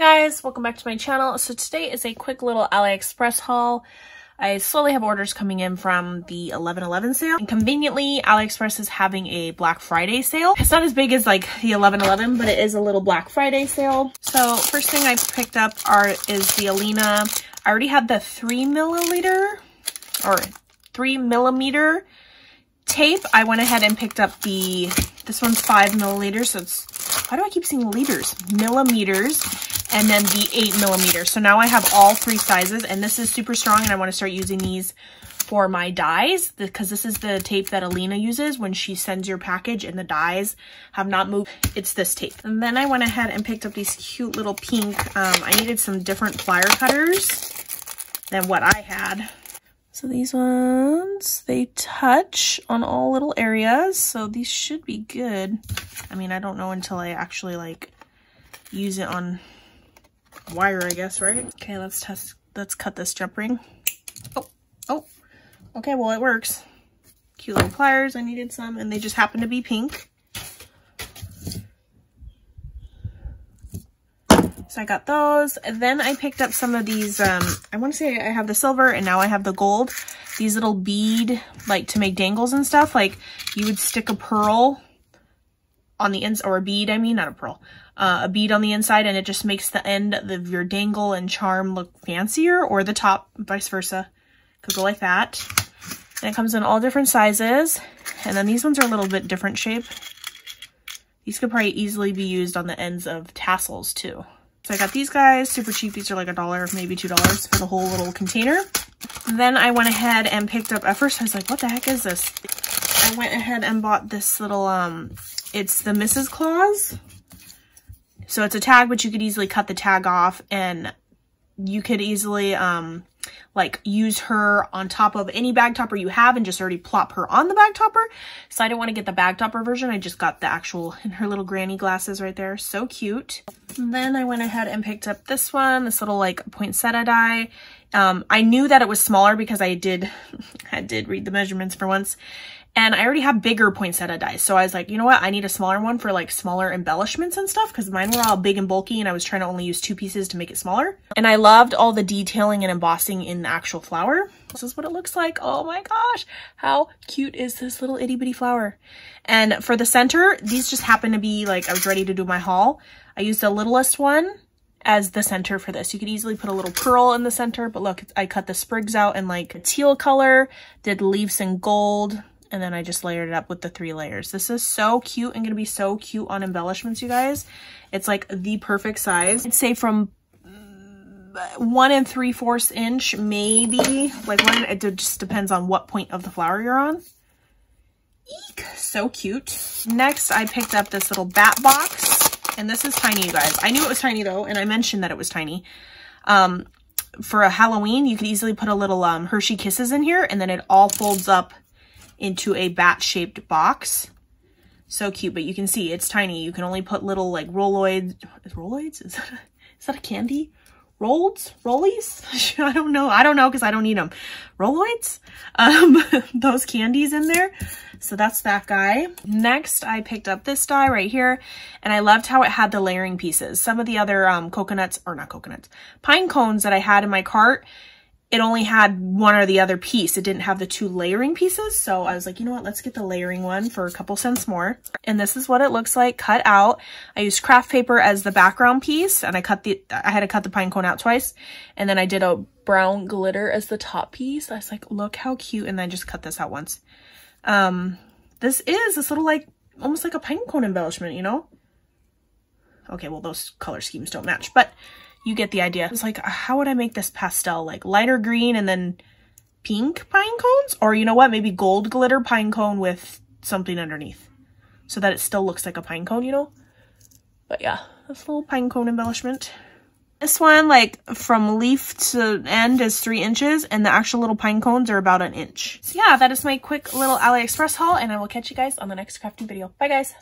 guys, welcome back to my channel. So today is a quick little AliExpress haul. I slowly have orders coming in from the 11.11 sale. And conveniently, AliExpress is having a Black Friday sale. It's not as big as like the 11.11, but it is a little Black Friday sale. So first thing I picked up are is the Alina. I already had the three milliliter or three millimeter tape. I went ahead and picked up the, this one's five milliliters. So it's, why do I keep seeing liters? Millimeters and then the 8 millimeter. So now I have all three sizes, and this is super strong, and I want to start using these for my dies, because this is the tape that Alina uses when she sends your package and the dies have not moved. It's this tape. And then I went ahead and picked up these cute little pink, um, I needed some different plier cutters than what I had. So these ones, they touch on all little areas, so these should be good. I mean, I don't know until I actually like use it on wire, I guess, right? Okay, let's test, let's cut this jump ring. Oh, oh, okay, well, it works. Cute little pliers, I needed some, and they just happen to be pink. So I got those. And then I picked up some of these, um, I want to say I have the silver and now I have the gold. These little bead, like to make dangles and stuff. Like you would stick a pearl on the ends, or a bead, I mean, not a pearl, uh, a bead on the inside and it just makes the end of your dangle and charm look fancier or the top, vice versa. Could go like that. And it comes in all different sizes. And then these ones are a little bit different shape. These could probably easily be used on the ends of tassels too. So I got these guys, super cheap. These are like a dollar, maybe $2 for the whole little container. Then I went ahead and picked up, at first I was like, what the heck is this? I went ahead and bought this little, um, it's the Mrs. Claus so it's a tag, but you could easily cut the tag off and you could easily um like use her on top of any bag topper you have and just already plop her on the bag topper. So I didn't want to get the bag topper version. I just got the actual in her little granny glasses right there. So cute. And then I went ahead and picked up this one, this little like poinsettia die. Um, I knew that it was smaller because I did, I did read the measurements for once. And I already have bigger poinsettia dies. So I was like, you know what? I need a smaller one for like smaller embellishments and stuff because mine were all big and bulky and I was trying to only use two pieces to make it smaller. And I loved all the detailing and embossing in the actual flower. This is what it looks like. Oh my gosh. How cute is this little itty bitty flower? And for the center, these just happen to be like, I was ready to do my haul. I used the littlest one as the center for this. You could easily put a little pearl in the center, but look, I cut the sprigs out in like a teal color, did leaves in gold, and then I just layered it up with the three layers. This is so cute and gonna be so cute on embellishments, you guys. It's like the perfect size. I'd say from one and three fourths inch, maybe. Like one, it just depends on what point of the flower you're on. Eek, so cute. Next, I picked up this little bat box. And this is tiny, you guys. I knew it was tiny though, and I mentioned that it was tiny. Um, for a Halloween, you could easily put a little um, Hershey Kisses in here, and then it all folds up into a bat-shaped box. So cute, but you can see it's tiny. You can only put little like rolloids. Rolloids? Is that, is that a candy? Rolls? Rollies? I don't know. I don't know because I don't need them. Rolloids? Um, those candies in there. So that's that guy. Next, I picked up this die right here, and I loved how it had the layering pieces. Some of the other um, coconuts, or not coconuts, pine cones that I had in my cart, it only had one or the other piece. It didn't have the two layering pieces. So I was like, you know what, let's get the layering one for a couple cents more. And this is what it looks like cut out. I used craft paper as the background piece and I cut the, I had to cut the pine cone out twice. And then I did a brown glitter as the top piece. I was like, look how cute. And then just cut this out once. Um, this is this little like, almost like a pine cone embellishment, you know? Okay, well, those color schemes don't match, but you get the idea. It's like, uh, how would I make this pastel? Like lighter green and then pink pine cones? Or you know what? Maybe gold glitter pine cone with something underneath so that it still looks like a pine cone, you know? But yeah, this little pine cone embellishment. This one, like, from leaf to end is three inches, and the actual little pine cones are about an inch. So yeah, that is my quick little AliExpress haul, and I will catch you guys on the next crafting video. Bye, guys!